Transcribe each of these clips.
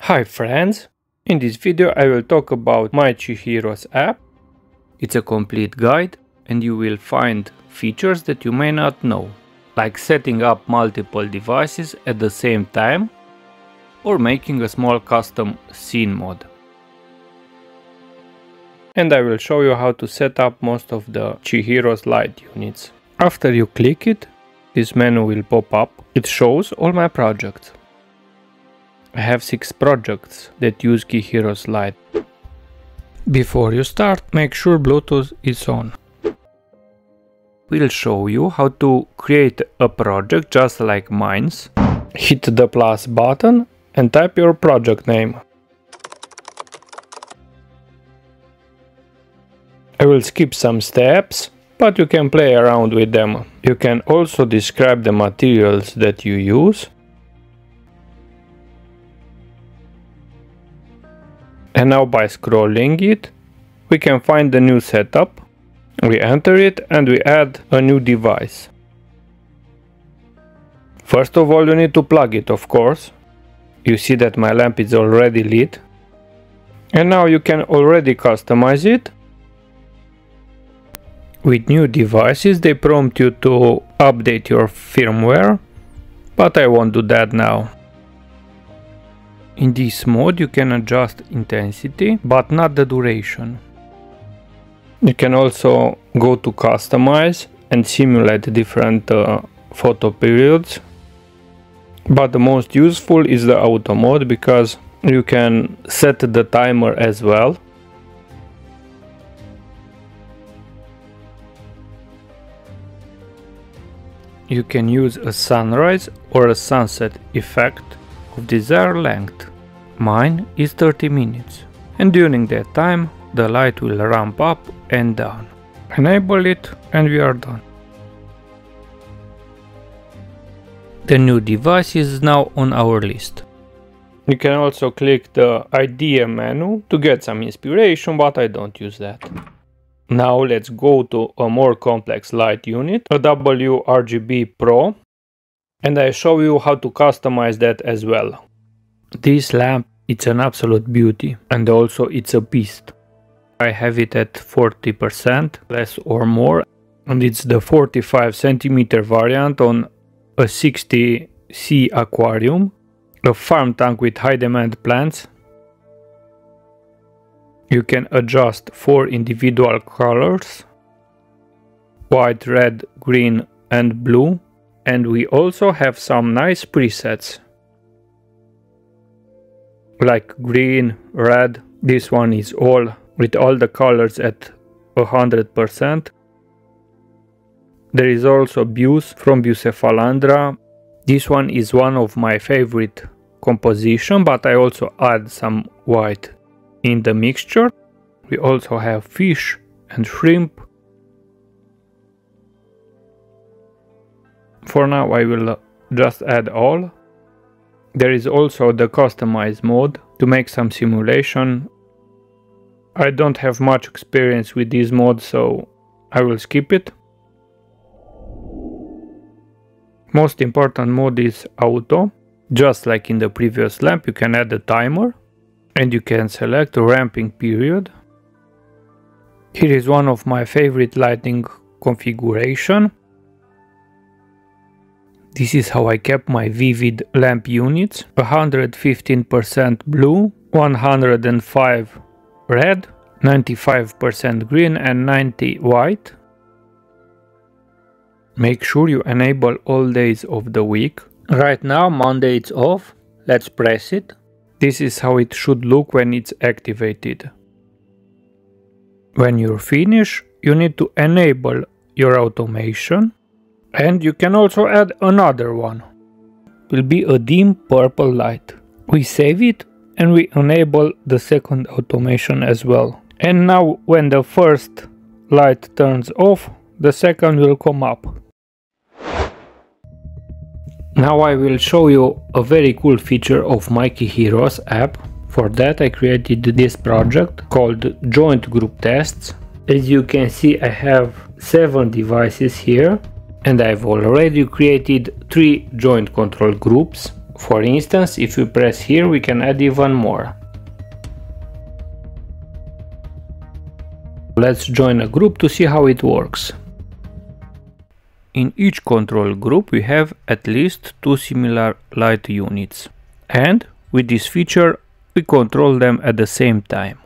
Hi friends! In this video I will talk about My Chihiros app. It's a complete guide and you will find features that you may not know, like setting up multiple devices at the same time or making a small custom scene mod. And I will show you how to set up most of the Chihiros light units. After you click it, this menu will pop up. It shows all my projects. I have 6 projects that use Chihiros Light. Before you start, make sure Bluetooth is on. We'll show you how to create a project just like mine's. Hit the plus button and type your project name. I will skip some steps, but you can play around with them. You can also describe the materials that you use. And now by scrolling it, we can find the new setup. We enter it and we add a new device. First of all you need to plug it of course. You see that my lamp is already lit. And now you can already customize it with new devices they prompt you to update your firmware, but I won't do that now. In this mode you can adjust intensity, but not the duration. You can also go to customize and simulate different uh, photo periods. But the most useful is the auto mode because you can set the timer as well you can use a sunrise or a sunset effect of desired length. Mine is 30 minutes and during that time the light will ramp up and down. Enable it and we are done. The new device is now on our list. You can also click the idea menu to get some inspiration but I don't use that. Now let's go to a more complex light unit, a WRGB Pro, and I show you how to customize that as well. This lamp it's an absolute beauty and also it's a beast. I have it at 40% less or more and it's the 45 centimeter variant on a 60C aquarium, a farm tank with high demand plants you can adjust four individual colors white, red, green and blue and we also have some nice presets like green, red, this one is all with all the colors at 100%. There is also Buse from Bucephalandra. This one is one of my favorite composition but I also add some white in the mixture. We also have fish and shrimp. For now I will just add all. There is also the customize mode to make some simulation. I don't have much experience with this mode so I will skip it. Most important mode is auto. Just like in the previous lamp you can add a timer and you can select ramping period. Here is one of my favorite lighting configuration. This is how I kept my vivid lamp units. 115% blue, 105 red, 95% green and 90 white. Make sure you enable all days of the week. Right now Monday it's off. Let's press it. This is how it should look when it's activated. When you're finished, you need to enable your automation and you can also add another one. Will be a dim purple light. We save it and we enable the second automation as well. And now when the first light turns off, the second will come up. Now I will show you a very cool feature of My Chihiros app. For that I created this project called Joint Group Tests. As you can see I have 7 devices here and I've already created 3 joint control groups. For instance, if we press here, we can add even more. Let's join a group to see how it works. In each control group we have at least two similar light units. And with this feature we control them at the same time.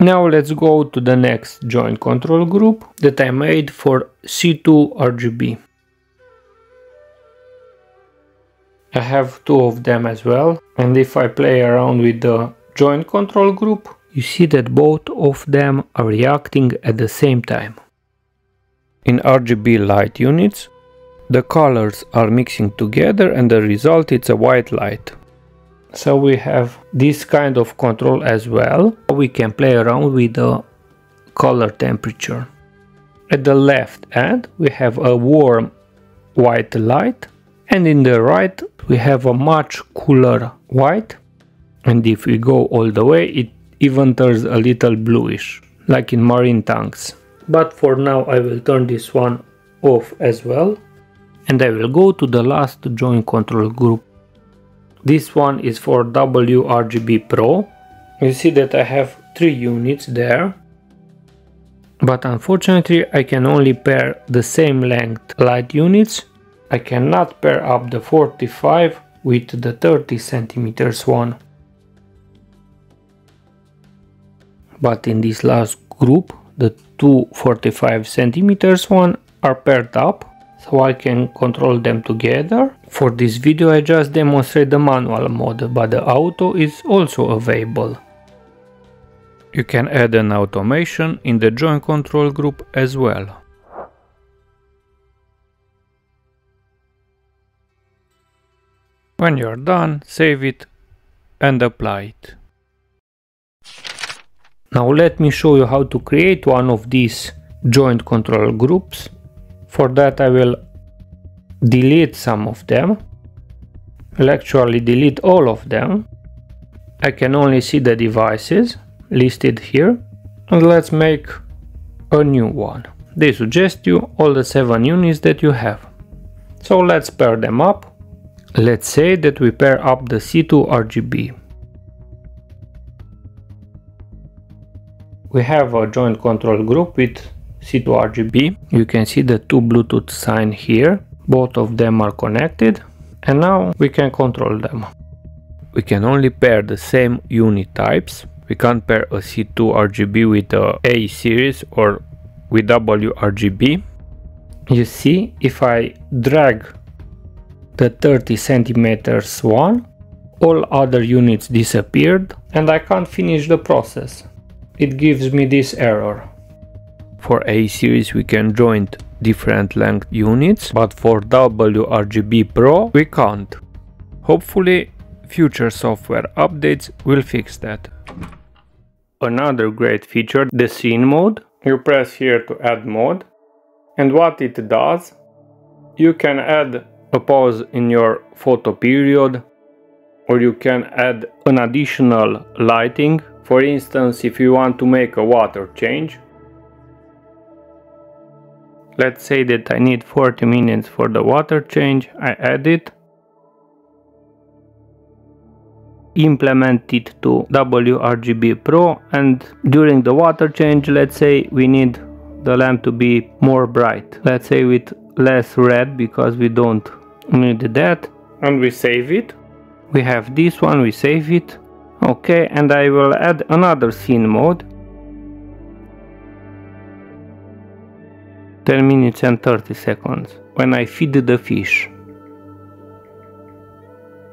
Now let's go to the next joint control group that I made for C2 RGB. I have two of them as well and if I play around with the joint control group you see that both of them are reacting at the same time. In RGB light units, the colors are mixing together and the result is a white light. So we have this kind of control as well. We can play around with the color temperature. At the left end we have a warm white light and in the right we have a much cooler white and if we go all the way it even turns a little bluish, like in marine tanks. But for now I will turn this one off as well. And I will go to the last joint control group. This one is for WRGB Pro. You see that I have three units there. But unfortunately I can only pair the same length light units. I cannot pair up the 45 with the 30 centimeters one. but in this last group the two 45 centimeters one are paired up so I can control them together. For this video I just demonstrate the manual mode but the auto is also available. You can add an automation in the joint control group as well. When you're done, save it and apply it. Now let me show you how to create one of these joint control groups. For that I will delete some of them. I'll actually delete all of them. I can only see the devices listed here. And let's make a new one. They suggest you all the 7 units that you have. So let's pair them up. Let's say that we pair up the C2 RGB. We have a joint control group with C2RGB. You can see the two Bluetooth sign here. Both of them are connected and now we can control them. We can only pair the same unit types. We can't pair a C2RGB with a A series or with WRGB. You see, if I drag the 30 centimeters one, all other units disappeared and I can't finish the process it gives me this error. For A series we can join different length units, but for WRGB Pro we can't. Hopefully future software updates will fix that. Another great feature, the scene mode. You press here to add mode and what it does, you can add a pause in your photo period or you can add an additional lighting for instance, if you want to make a water change, let's say that I need 40 minutes for the water change, I add it, implement it to WRGB Pro and during the water change, let's say we need the lamp to be more bright. Let's say with less red because we don't need that and we save it. We have this one, we save it Okay, and I will add another scene mode. 10 minutes and 30 seconds when I feed the fish.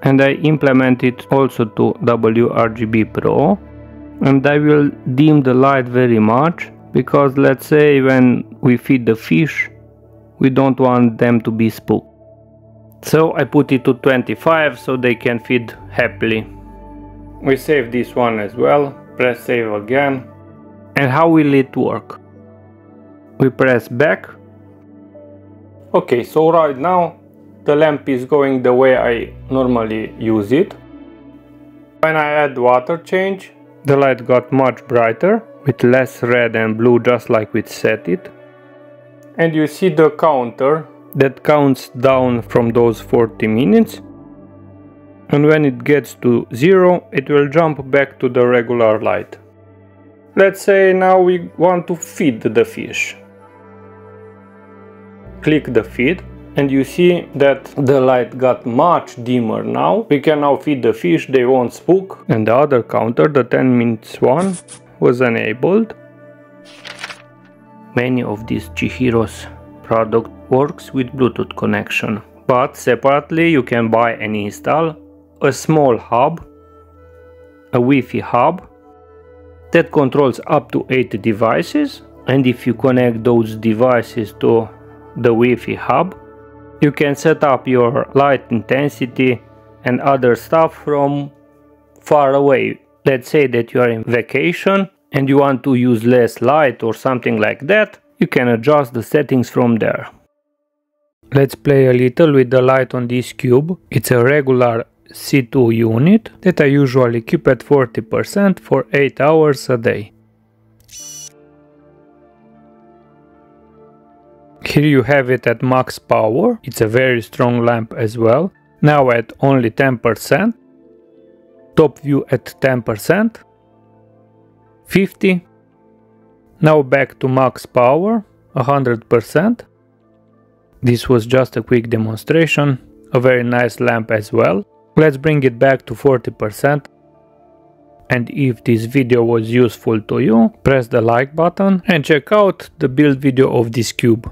And I implement it also to WRGB Pro and I will dim the light very much because let's say when we feed the fish we don't want them to be spooked. So I put it to 25 so they can feed happily. We save this one as well, press save again. And how will it work? We press back. Okay, so right now the lamp is going the way I normally use it. When I add water change, the light got much brighter with less red and blue just like we set it. And you see the counter that counts down from those 40 minutes and when it gets to zero it will jump back to the regular light. Let's say now we want to feed the fish. Click the feed and you see that the light got much dimmer now. We can now feed the fish, they won't spook. And the other counter, the 10 minutes one, was enabled. Many of these Chihiros product works with Bluetooth connection. But separately you can buy and install a small hub, a Wi-Fi hub that controls up to 8 devices and if you connect those devices to the Wi-Fi hub you can set up your light intensity and other stuff from far away. Let's say that you are in vacation and you want to use less light or something like that, you can adjust the settings from there. Let's play a little with the light on this cube. It's a regular C2 unit that I usually keep at 40% for 8 hours a day. Here you have it at max power, it's a very strong lamp as well. Now at only 10%, top view at 10%, 50, now back to max power, 100%. This was just a quick demonstration, a very nice lamp as well. Let's bring it back to 40%. And if this video was useful to you, press the like button and check out the build video of this cube.